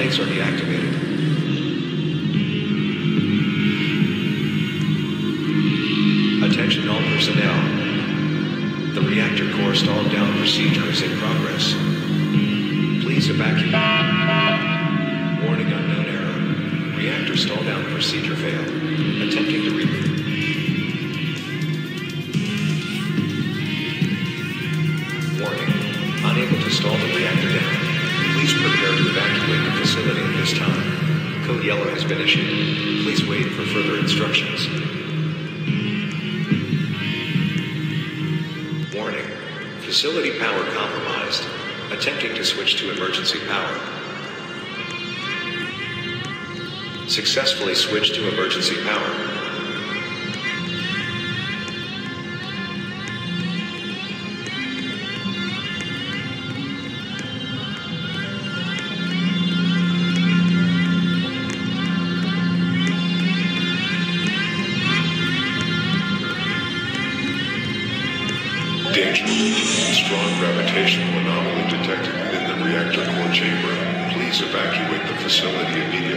lights are deactivated. Attention all personnel. The reactor core stall down procedure is in progress. Please evacuate. Warning unknown error. Reactor stall down procedure failed. Attempting to reboot. Warning. Unable to stall the reactor. Been issued. Please wait for further instructions. Warning. Facility power compromised. Attempting to switch to emergency power. Successfully switched to emergency power. Danger. Strong gravitational anomaly detected within the reactor core chamber. Please evacuate the facility immediately.